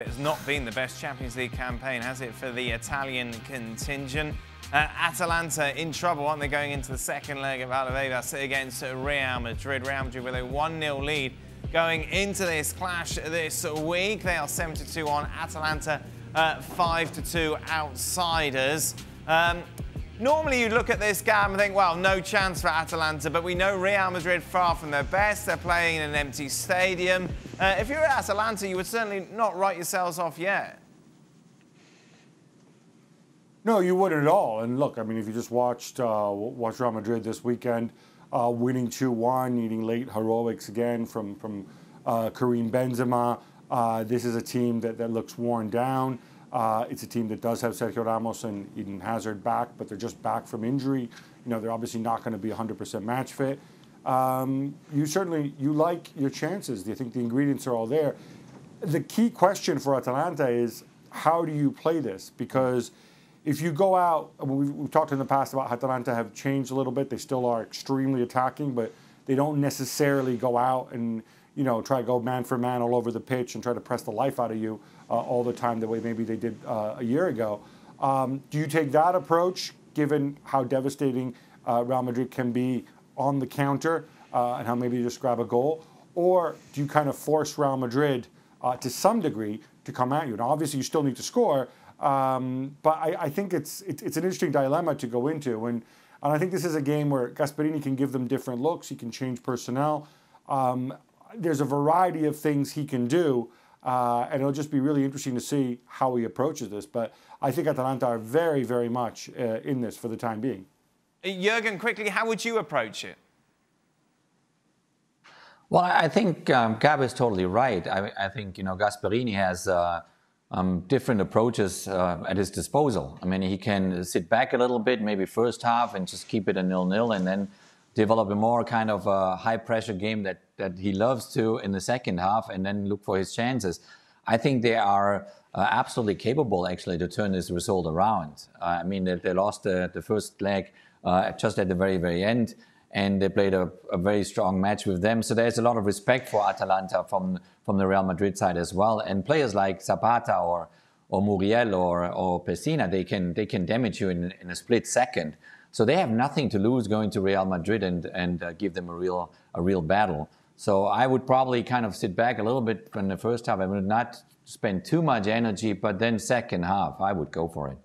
It has not been the best Champions League campaign, has it, for the Italian contingent? Uh, Atalanta in trouble, aren't they, going into the second leg of Valdebebas against Real Madrid. Real Madrid with a 1-0 lead going into this clash this week. They are 7-2 on Atalanta, 5-2 uh, outsiders. Um, Normally you look at this game and think, well, no chance for Atalanta, but we know Real Madrid far from their best. They're playing in an empty stadium. Uh, if you're at Atalanta, you would certainly not write yourselves off yet. No, you wouldn't at all. And look, I mean, if you just watched uh, watched Real Madrid this weekend, uh, winning 2-1, needing late heroics again from from uh, Karim Benzema. Uh, this is a team that, that looks worn down. Uh, it's a team that does have Sergio Ramos and Eden Hazard back, but they're just back from injury. You know, they're obviously not going to be 100% match fit. Um, you certainly you like your chances. Do you think the ingredients are all there? The key question for Atalanta is how do you play this? Because if you go out, we've, we've talked in the past about Atalanta have changed a little bit. They still are extremely attacking, but they don't necessarily go out and you know try to go man for man all over the pitch and try to press the life out of you uh, all the time the way maybe they did uh, a year ago. Um, do you take that approach, given how devastating uh, Real Madrid can be on the counter uh, and how maybe you just grab a goal? Or do you kind of force Real Madrid uh, to some degree to come at you? Now, obviously, you still need to score, um, but I, I think it's, it, it's an interesting dilemma to go into. And, and I think this is a game where Gasperini can give them different looks, he can change personnel. Um, there's a variety of things he can do. Uh, and it'll just be really interesting to see how he approaches this. But I think Atalanta are very, very much uh, in this for the time being. Jurgen, quickly, how would you approach it? Well, I think um, Gab is totally right. I, I, think you know Gasperini has uh, um, different approaches uh, at his disposal. I mean, he can sit back a little bit, maybe first half, and just keep it a nil-nil, and then develop a more kind of a high pressure game that that he loves to in the second half, and then look for his chances. I think they are uh, absolutely capable actually to turn this result around. Uh, I mean, they, they lost the, the first leg uh, just at the very very end and they played a, a, very strong match with them. So there's a lot of respect for Atalanta from from the Real Madrid side as well. And players like Zapata or or Muriel or or Pessina, they can they can damage you in, in a split second. So they have nothing to lose going to Real Madrid and and uh, give them a real a real battle. So I would probably kind of sit back a little bit in the first half. I would not spend too much energy, but then second half, I would go for it.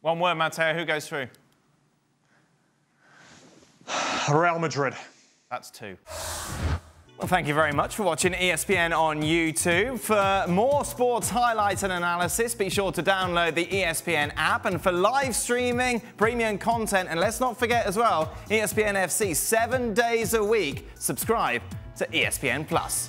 One word, Matteo, Who goes through? Real Madrid. That's two. Well, thank you very much for watching ESPN on YouTube. For more sports highlights and analysis, be sure to download the ESPN app. And for live streaming, premium content, and let's not forget as well, ESPN FC seven days a week. Subscribe to ESPN Plus.